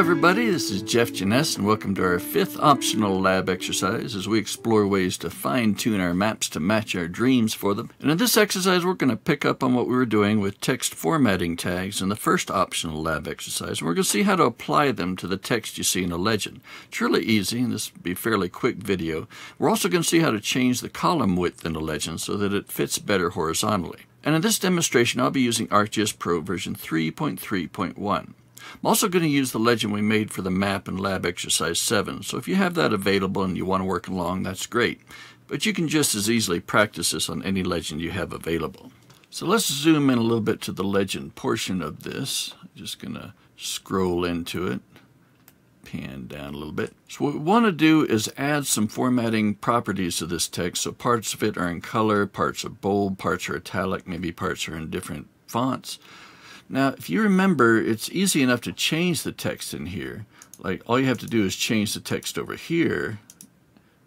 everybody. This is Jeff Jenness, and welcome to our fifth optional lab exercise as we explore ways to fine tune our maps to match our dreams for them. And in this exercise, we're going to pick up on what we were doing with text formatting tags in the first optional lab exercise, and we're going to see how to apply them to the text you see in a legend. It's really easy, and this will be a fairly quick video. We're also going to see how to change the column width in a legend so that it fits better horizontally. And in this demonstration, I'll be using ArcGIS Pro version 3.3.1. I'm also going to use the legend we made for the map in lab exercise 7, so if you have that available and you want to work along, that's great. But you can just as easily practice this on any legend you have available. So let's zoom in a little bit to the legend portion of this. I'm just going to scroll into it, pan down a little bit. So what we want to do is add some formatting properties to this text. So parts of it are in color, parts are bold, parts are italic, maybe parts are in different fonts. Now, if you remember, it's easy enough to change the text in here. Like, all you have to do is change the text over here.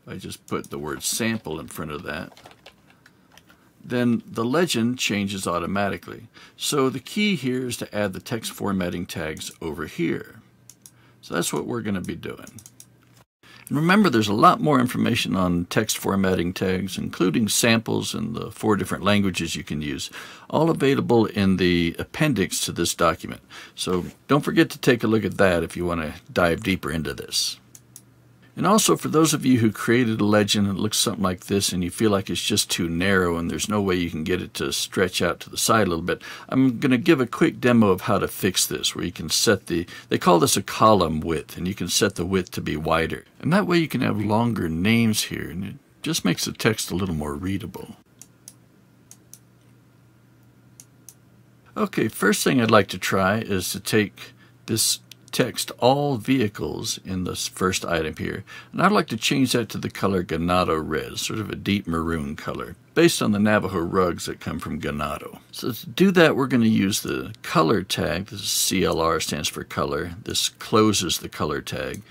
I just put the word sample in front of that. Then the legend changes automatically. So the key here is to add the text formatting tags over here. So that's what we're going to be doing. Remember, there's a lot more information on text formatting tags, including samples and the four different languages you can use, all available in the appendix to this document. So don't forget to take a look at that if you want to dive deeper into this. And also, for those of you who created a legend that looks something like this and you feel like it's just too narrow and there's no way you can get it to stretch out to the side a little bit, I'm going to give a quick demo of how to fix this, where you can set the, they call this a column width, and you can set the width to be wider. And that way you can have longer names here, and it just makes the text a little more readable. Okay, first thing I'd like to try is to take this text all vehicles in this first item here. And I'd like to change that to the color Ganado Red, sort of a deep maroon color, based on the Navajo rugs that come from Ganado. So to do that, we're going to use the color tag. This is CLR stands for color. This closes the color tag.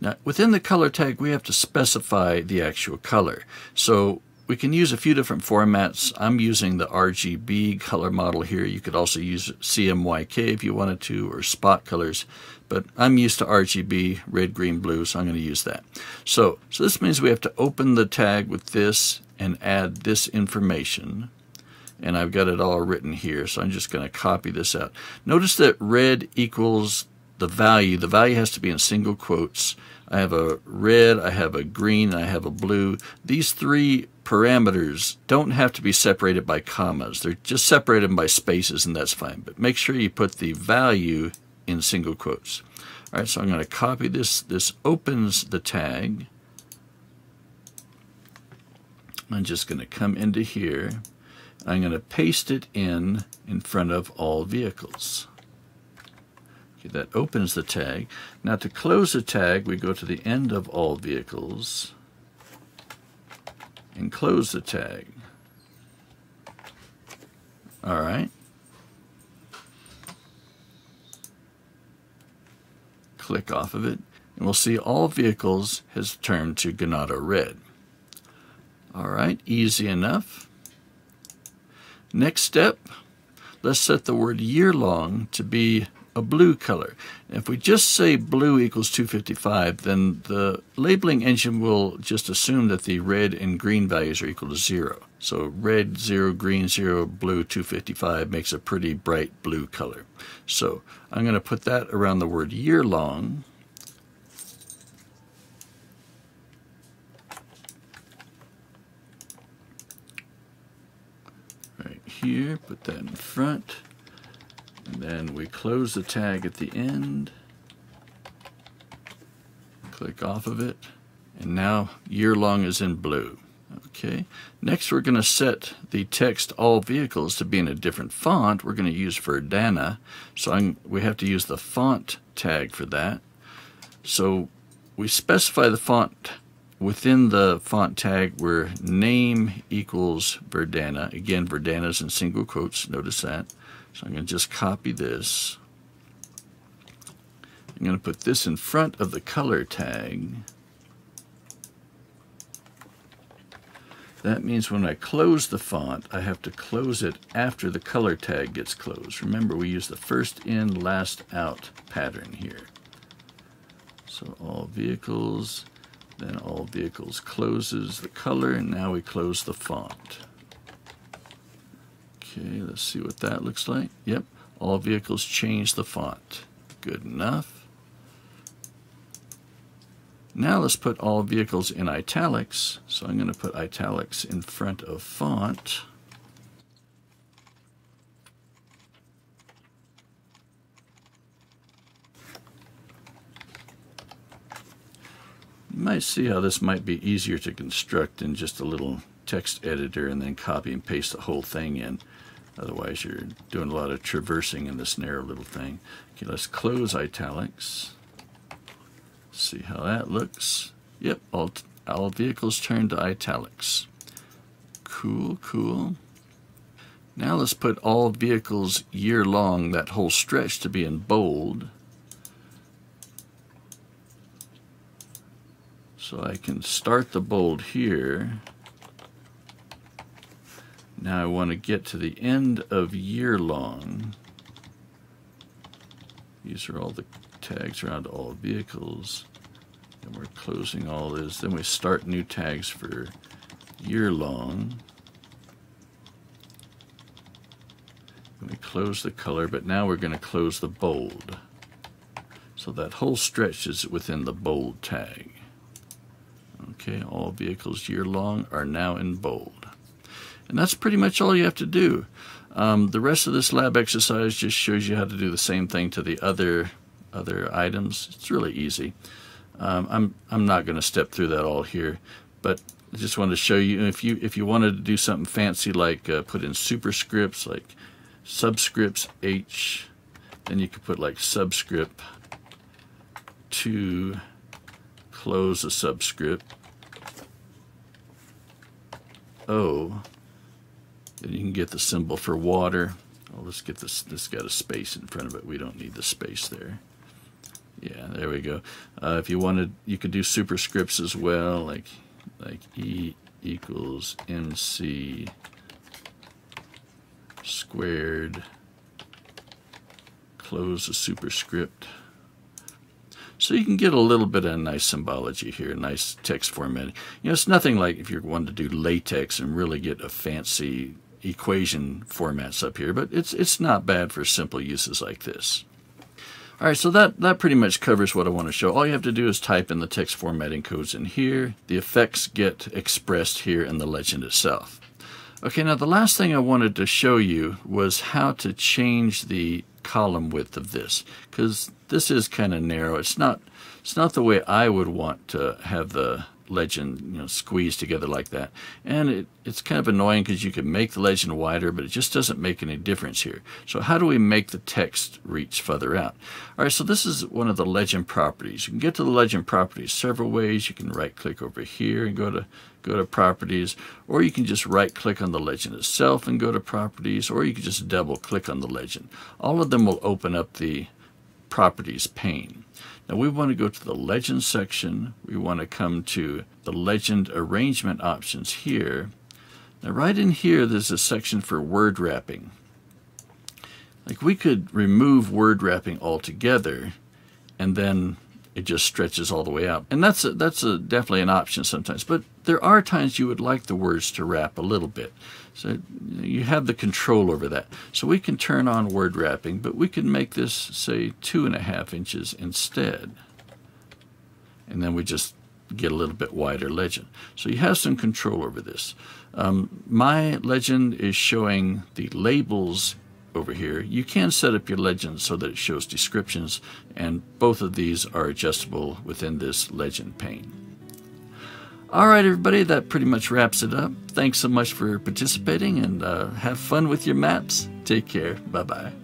Now, within the color tag, we have to specify the actual color. So we can use a few different formats. I'm using the RGB color model here. You could also use CMYK if you wanted to, or spot colors. But I'm used to RGB, red, green, blue, so I'm going to use that. So, so this means we have to open the tag with this and add this information. And I've got it all written here, so I'm just going to copy this out. Notice that red equals the value. The value has to be in single quotes. I have a red, I have a green, I have a blue. These three parameters don't have to be separated by commas. They're just separated by spaces, and that's fine. But make sure you put the value in single quotes. All right, so I'm going to copy this. This opens the tag. I'm just going to come into here. I'm going to paste it in in front of all vehicles. That opens the tag. Now to close the tag, we go to the end of all vehicles and close the tag. All right. Click off of it, and we'll see all vehicles has turned to Ganado red. All right, easy enough. Next step, let's set the word year long to be a blue color. If we just say blue equals 255, then the labeling engine will just assume that the red and green values are equal to zero. So red 0, green 0, blue 255 makes a pretty bright blue color. So I'm going to put that around the word year long. Right here, put that in front. And then we close the tag at the end. Click off of it. And now year long is in blue. Okay. Next we're going to set the text all vehicles to be in a different font. We're going to use Verdana. So I'm, we have to use the font tag for that. So we specify the font within the font tag where name equals Verdana. Again, Verdana is in single quotes. Notice that. So I'm going to just copy this. I'm going to put this in front of the color tag. That means when I close the font, I have to close it after the color tag gets closed. Remember, we use the first in, last out pattern here. So all vehicles, then all vehicles closes the color, and now we close the font. Okay, let's see what that looks like. Yep, all vehicles change the font. Good enough. Now let's put all vehicles in italics. So I'm going to put italics in front of font. You might see how this might be easier to construct in just a little text editor and then copy and paste the whole thing in. Otherwise, you're doing a lot of traversing in this narrow little thing. Okay, let's close italics. See how that looks. Yep, all, all vehicles turn to italics. Cool, cool. Now let's put all vehicles year long, that whole stretch to be in bold. So I can start the bold here. Now I want to get to the end of year long. These are all the tags around all vehicles. And we're closing all this. Then we start new tags for year long. And we close the color, but now we're going to close the bold. So that whole stretch is within the bold tag. Okay, all vehicles year long are now in bold. And that's pretty much all you have to do. Um, the rest of this lab exercise just shows you how to do the same thing to the other other items. It's really easy. Um, I'm I'm not going to step through that all here, but I just wanted to show you if you if you wanted to do something fancy like uh, put in superscripts like subscripts H, then you could put like subscript to close a subscript O then you can get the symbol for water. Oh, let's get this. This got a space in front of it. We don't need the space there. Yeah, there we go. Uh, if you wanted, you could do superscripts as well, like like E equals MC squared. Close the superscript. So you can get a little bit of nice symbology here, nice text formatting. You know, it's nothing like if you're wanting to do latex and really get a fancy equation formats up here, but it's it's not bad for simple uses like this. All right, so that, that pretty much covers what I want to show. All you have to do is type in the text formatting codes in here. The effects get expressed here in the legend itself. Okay, now the last thing I wanted to show you was how to change the column width of this, because this is kind of narrow. It's not, it's not the way I would want to have the legend you know squeezed together like that. And it, it's kind of annoying because you can make the legend wider but it just doesn't make any difference here. So how do we make the text reach further out? All right so this is one of the legend properties. You can get to the legend properties several ways. You can right click over here and go to go to properties or you can just right click on the legend itself and go to properties or you can just double click on the legend. All of them will open up the properties pane now we want to go to the legend section. We want to come to the legend arrangement options here. Now right in here there's a section for word wrapping. Like we could remove word wrapping altogether and then it just stretches all the way out. And that's a, that's a, definitely an option sometimes. But there are times you would like the words to wrap a little bit. So you have the control over that. So we can turn on word wrapping, but we can make this, say, two and a half inches instead. And then we just get a little bit wider legend. So you have some control over this. Um, my legend is showing the labels over here. You can set up your legend so that it shows descriptions, and both of these are adjustable within this legend pane. All right, everybody, that pretty much wraps it up. Thanks so much for participating and uh, have fun with your maps. Take care. Bye bye.